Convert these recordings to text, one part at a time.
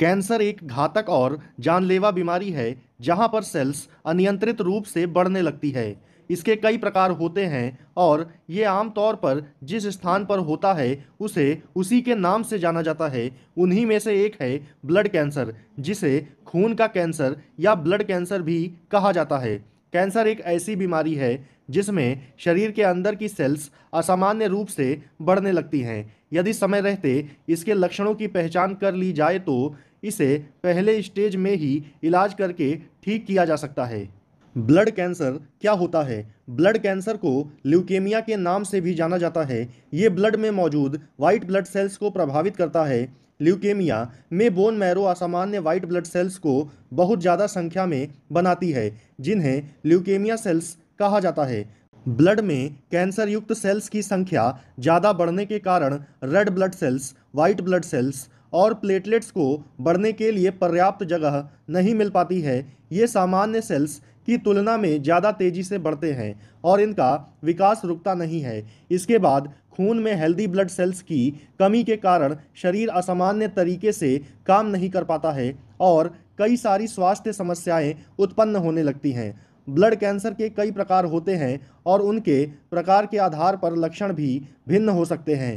Cancer एक घातक और जानलेवा बीमारी है, जहाँ पर सेल्स अनियंत्रित रूप से बढ़ने लगती है। इसके कई प्रकार होते हैं और ये आमतौर पर जिस स्थान पर होता है, उसे उसी के नाम से जाना जाता है। उन्हीं में से एक है ब्लड कैंसर, जिसे खून का कैंसर या ब्लड कैंसर भी कहा जाता है। कैंसर एक ऐसी बीमारी है, जिसमें शरीर के अंदर की सेल्स असामान्य रूप से बढ़ने लगती हैं। यदि समय रहते इसके लक्षणों की पहचान कर ली जाए तो इसे पहले स्टेज में ही इलाज करके ठीक किया जा सकता है। ब्लड कैंसर क्या होता है? ब्लड कैंसर को ल्यूकेमिया के नाम से भी जाना जाता है। ये ब्लड में मौजूद वाइट ब्लड सेल्स को प्रभावित करता है। ल्यूकेमिया में बोन मैरो असामान्य वाइट ब्लड सेल्स को बहुत ज़्यादा संख्या में बनाती है, जिन्हें ल्यूकेमिया सेल्स कहा जाता है। ब्लड में कैंसर युक्त सेल्स की संख्या ज़्यादा बढ़ने के कारण red blood cells white blood cells और प्लेटलेट्स को बढ़ने के लिए पर्याप्त जगह नहीं मिल पाती है। ये सामान्य सेल्स की तुलना में ज़्यादा तेज़ी से बढ़ते हैं और इनका विकास रुकता नहीं है। इसके बाद खून में हेल्दी ब्लड सेल्स की कमी के कारण शरीर असामान्य तरीके से काम नहीं कर पाता है और कई सारी स्वास्थ्य समस्याएँ उत्पन्न होने लगती हैं। ब्लड कैंसर के कई प्रकार होते हैं और उनके प्रकार के आधार पर लक्षण भी भिन्न हो सकते हैं।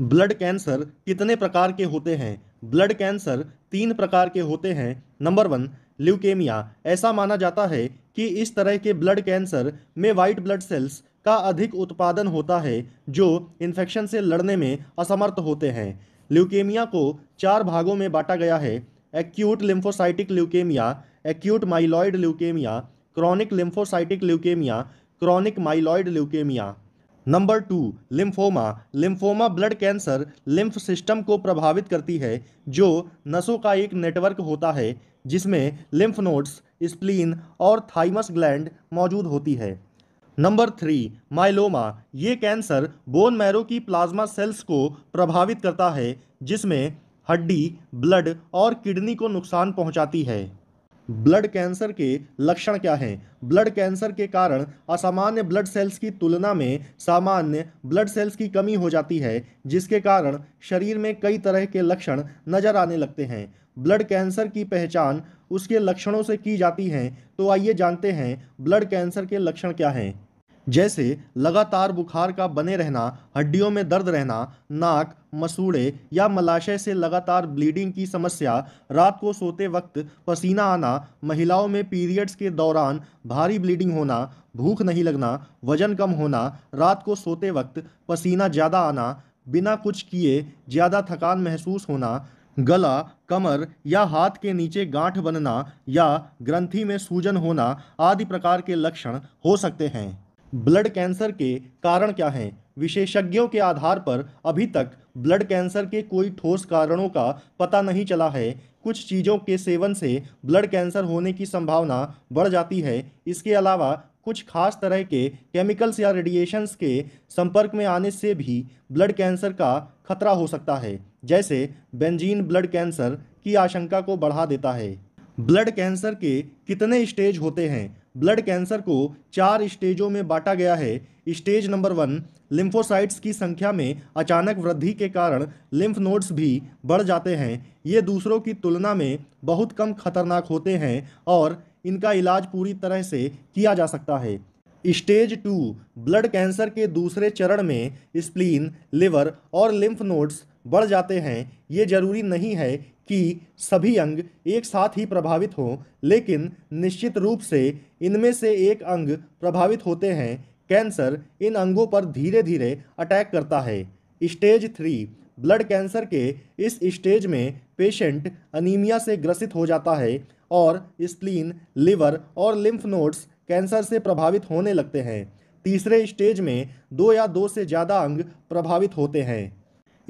ब्लड कैंसर कितने प्रकार के होते हैं? ब्लड कैंसर तीन प्रकार के होते हैं। Number one, leukaemia. ऐसा माना जाता है कि इस तरह के ब्लड कैंसर में वाइट ब्लड सेल्स का अधिक उत्पादन होता है, जो इन्फेक्शन से लड़ने में असमर्थ होते हैं। ल्यूकेमिया को चार भागों में बांटा गया है। Acute lymphocytic leukaemia, acute myeloid leukaemia, chronic lymphocytic leukaemia, chronic myeloid leukaemia. Number two lymphoma lymphoma blood cancer lymph system को प्रभावित करती है, जो नसों का एक नेटवर्क होता है, जिसमें लिम्फ नोड्स स्प्लीन और थाइमस ग्लैंड मौजूद होती है। नंबर थ्री माइलोमा ये कैंसर बोन मैरो की प्लाज्मा सेल्स को प्रभावित करता है, जिसमें हड्डी ब्लड और किडनी को नुकसान पहुंचाती है। ब्लड कैंसर के लक्षण क्या हैं? ब्लड कैंसर के कारण असामान्य ब्लड सेल्स की तुलना में सामान्य ब्लड सेल्स की कमी हो जाती है, जिसके कारण शरीर में कई तरह के लक्षण नज़र आने लगते हैं। ब्लड कैंसर की पहचान उसके लक्षणों से की जाती है। तो आइए जानते हैं ब्लड कैंसर के लक्षण क्या हैं। जैसे लगातार बुखार का बने रहना, हड्डियों में दर्द रहना, नाक, मसूड़े या मलाशय से लगातार ब्लीडिंग की समस्या, रात को सोते वक्त पसीना आना, महिलाओं में पीरियड्स के दौरान भारी ब्लीडिंग होना, भूख नहीं लगना, वज़न कम होना, रात को सोते वक्त पसीना ज़्यादा आना, बिना कुछ किए ज़्यादा थकान महसूस होना, गला, कमर या हाथ के नीचे गांठ बनना या ग्रंथि में सूजन होना आदि प्रकार के लक्षण हो सकते हैं। ब्लड कैंसर के कारण क्या हैं? विशेषज्ञों के आधार पर अभी तक ब्लड कैंसर के कोई ठोस कारणों का पता नहीं चला है। कुछ चीज़ों के सेवन से ब्लड कैंसर होने की संभावना बढ़ जाती है। इसके अलावा कुछ खास तरह के केमिकल्स या रेडिएशंस के संपर्क में आने से भी ब्लड कैंसर का खतरा हो सकता है, जैसे बेंजीन ब्लड कैंसर की आशंका को बढ़ा देता है। ब्लड कैंसर के कितने स्टेज होते हैं? ब्लड कैंसर को चार स्टेजों में बांटा गया है। स्टेज नंबर वन, लिम्फोसाइट्स की संख्या में अचानक वृद्धि के कारण लिम्फ नोड्स भी बढ़ जाते हैं। ये दूसरों की तुलना में बहुत कम खतरनाक होते हैं और इनका इलाज पूरी तरह से किया जा सकता है। स्टेज टू, ब्लड कैंसर के दूसरे चरण में स्प्लीन, लिवर और लिम्फ नोड्स बढ़ जाते हैं। ये ज़रूरी नहीं है कि सभी अंग एक साथ ही प्रभावित हों, लेकिन निश्चित रूप से इनमें से एक अंग प्रभावित होते हैं। कैंसर इन अंगों पर धीरे धीरे अटैक करता है। स्टेज थ्री, ब्लड कैंसर के इस स्टेज में पेशेंट अनीमिया से ग्रसित हो जाता है और स्प्लीन, लिवर और लिम्फ नोड्स कैंसर से प्रभावित होने लगते हैं। तीसरे स्टेज में दो या दो से ज़्यादा अंग प्रभावित होते हैं।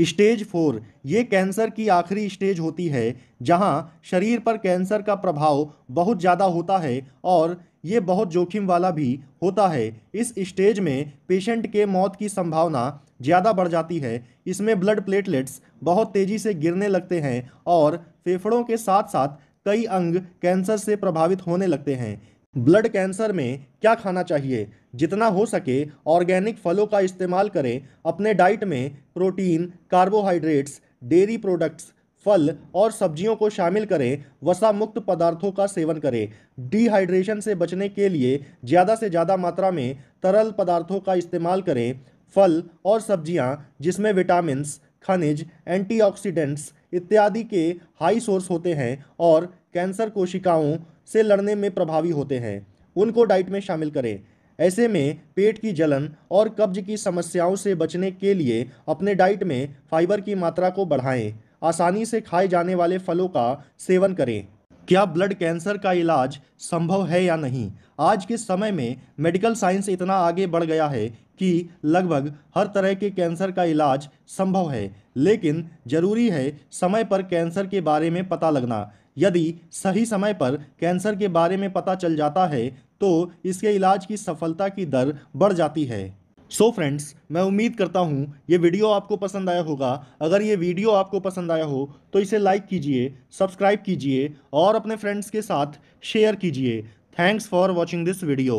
स्टेज फोर, ये कैंसर की आखिरी स्टेज होती है, जहाँ शरीर पर कैंसर का प्रभाव बहुत ज़्यादा होता है और ये बहुत जोखिम वाला भी होता है। इस स्टेज में पेशेंट के मौत की संभावना ज़्यादा बढ़ जाती है। इसमें ब्लड प्लेटलेट्स बहुत तेज़ी से गिरने लगते हैं और फेफड़ों के साथ साथ कई अंग कैंसर से प्रभावित होने लगते हैं। ब्लड कैंसर में क्या खाना चाहिए? जितना हो सके ऑर्गेनिक फलों का इस्तेमाल करें। अपने डाइट में प्रोटीन, कार्बोहाइड्रेट्स, डेयरी प्रोडक्ट्स, फल और सब्जियों को शामिल करें। वसा मुक्त पदार्थों का सेवन करें। डिहाइड्रेशन से बचने के लिए ज़्यादा से ज़्यादा मात्रा में तरल पदार्थों का इस्तेमाल करें। फल और सब्ज़ियाँ, जिसमें विटामिन्स, खनिज, एंटीऑक्सीडेंट्स इत्यादि के हाई सोर्स होते हैं और कैंसर कोशिकाओं से लड़ने में प्रभावी होते हैं। उनको डाइट में शामिल करें। ऐसे में पेट की जलन और कब्ज की समस्याओं से बचने के लिए अपने डाइट में फाइबर की मात्रा को बढ़ाएँ। आसानी से खाए जाने वाले फलों का सेवन करें। क्या ब्लड कैंसर का इलाज संभव है या नहीं? आज के समय में मेडिकल साइंस इतना आगे बढ़ गया है कि लगभग हर तरह के कैंसर का इलाज संभव है। लेकिन ज़रूरी है समय पर कैंसर के बारे में पता लगना। यदि सही समय पर कैंसर के बारे में पता चल जाता है तो इसके इलाज की सफलता की दर बढ़ जाती है। सो so फ्रेंड्स मैं उम्मीद करता हूँ ये वीडियो आपको पसंद आया होगा। अगर ये वीडियो आपको पसंद आया हो तो इसे लाइक कीजिए सब्सक्राइब कीजिए और अपने फ्रेंड्स के साथ शेयर कीजिए। Thanks for watching this video